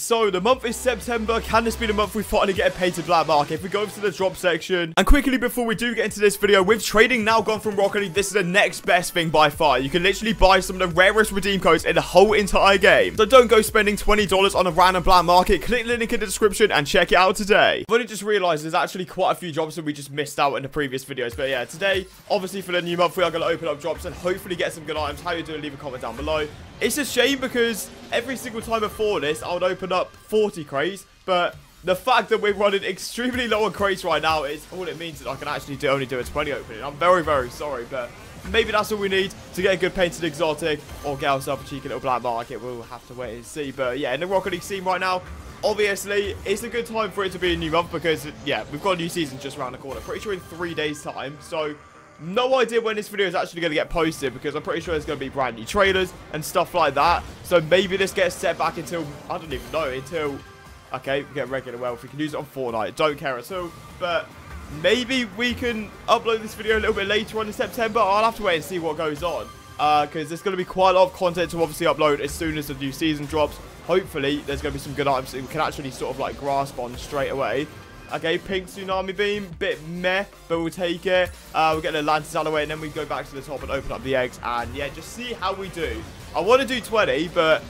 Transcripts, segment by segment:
So, the month is September. Can this be the month we finally get a painted black market? If we go over to the drop section. And quickly, before we do get into this video, with trading now gone from Rocket League, this is the next best thing by far. You can literally buy some of the rarest redeem codes in the whole entire game. So don't go spending $20 on a random black market. Click the link in the description and check it out today. I've only just realized there's actually quite a few drops that we just missed out in the previous videos. But yeah, today, obviously for the new month, we are going to open up drops and hopefully get some good items. How you doing? Leave a comment down below. It's a shame because every single time before this, I would open up 40 crates, but the fact that we're running extremely low on crates right now is all it means that I can actually do, only do a 20 opening. I'm very, very sorry, but maybe that's all we need to get a good painted exotic or get ourselves a cheeky little black market. We'll have to wait and see. But yeah, in the Rocket League scene right now, obviously, it's a good time for it to be a new month because, yeah, we've got a new season just around the corner. Pretty sure in three days' time. So no idea when this video is actually going to get posted because I'm pretty sure there's going to be brand new trailers and stuff like that. So maybe this gets set back until, I don't even know, until, okay, we get regular wealth. We can use it on Fortnite. Don't care at all. But maybe we can upload this video a little bit later on in September. I'll have to wait and see what goes on. Because uh, there's going to be quite a lot of content to obviously upload as soon as the new season drops. Hopefully, there's going to be some good items that we can actually sort of like grasp on straight away. Okay, pink tsunami beam, bit meh, but we'll take it. Uh, we'll get the lanterns out of the way, and then we go back to the top and open up the eggs, and yeah, just see how we do. I want to do 20, but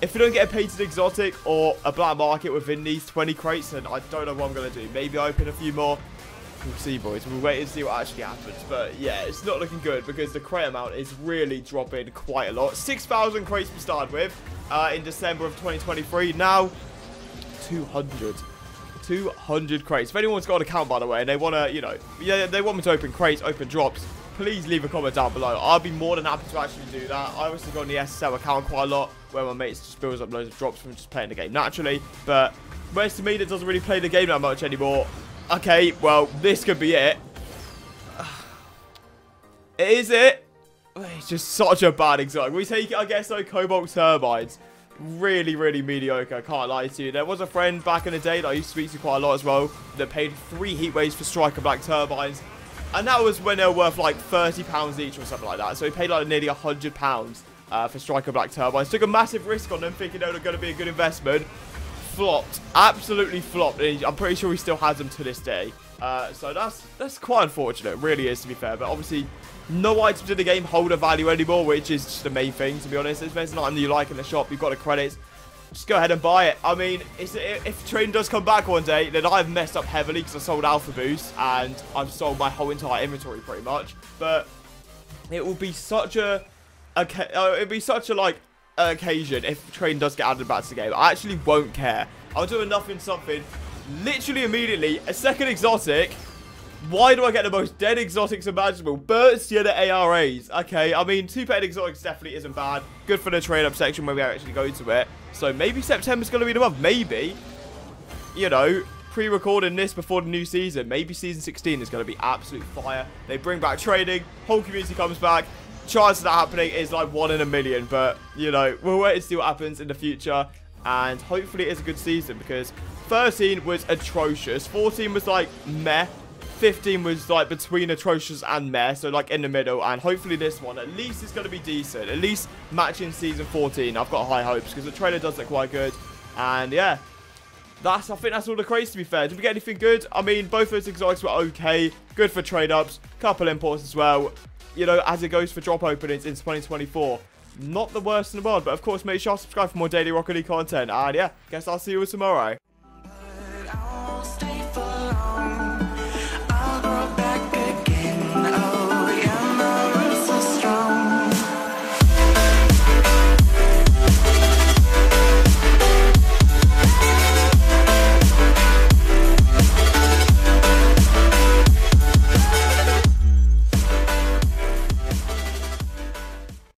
if we don't get a painted exotic or a black market within these 20 crates, then I don't know what I'm going to do. Maybe open a few more. We'll see, boys. We'll wait and see what actually happens. But yeah, it's not looking good because the crate amount is really dropping quite a lot. 6,000 crates we started with uh, in December of 2023. Now, 200. 200 crates. If anyone's got an account, by the way, and they want to, you know, yeah, they want me to open crates, open drops, please leave a comment down below. I'll be more than happy to actually do that. I obviously got on the SSL account quite a lot, where my mates just builds up loads of drops from just playing the game naturally. But whereas to me that doesn't really play the game that much anymore, okay, well, this could be it. Is it? It's just such a bad exotic. We take I guess, though, Cobalt Turbines really, really mediocre. Can't lie to you. There was a friend back in the day that I used to speak to quite a lot as well that paid three heat waves for Striker Black Turbines. And that was when they were worth like £30 each or something like that. So he paid like nearly £100 uh, for Striker Black Turbines. Took a massive risk on them thinking they were going to be a good investment. Flopped. Absolutely flopped. I'm pretty sure he still has them to this day. Uh, so that's that's quite unfortunate. It really is, to be fair. But obviously, no items in the game hold a value anymore, which is just the main thing, to be honest. If there's an item that you like in the shop, you've got the credits, just go ahead and buy it. I mean, if trading does come back one day, then I've messed up heavily because I sold Alpha Boost and I've sold my whole entire inventory pretty much. But it will be such a, okay, uh, it'll be such a like occasion if trading does get added back to the game. I actually won't care. I'll do enough in something literally immediately, a second exotic. Why do I get the most dead exotics imaginable? Burst the ARAs. Okay, I mean, two painted exotics definitely isn't bad. Good for the trade-up section when we actually go to it. So maybe September's going to be the month. Maybe, you know, pre-recording this before the new season. Maybe season 16 is going to be absolute fire. They bring back trading. Whole community comes back. Chance of that happening is like one in a million. But, you know, we'll wait and see what happens in the future. And hopefully it's a good season because 13 was atrocious. 14 was like meh. 15 was like between atrocious and meh, so like in the middle. And hopefully this one at least is going to be decent. At least matching season 14. I've got high hopes because the trailer does look quite good. And yeah, that's I think that's all the craze to be fair. Did we get anything good? I mean, both those exotics were okay. Good for trade-ups. Couple imports as well. You know, as it goes for drop openings in 2024 not the worst in the world. But of course, make sure to subscribe for more daily Rocket League content. And yeah, guess I'll see you tomorrow.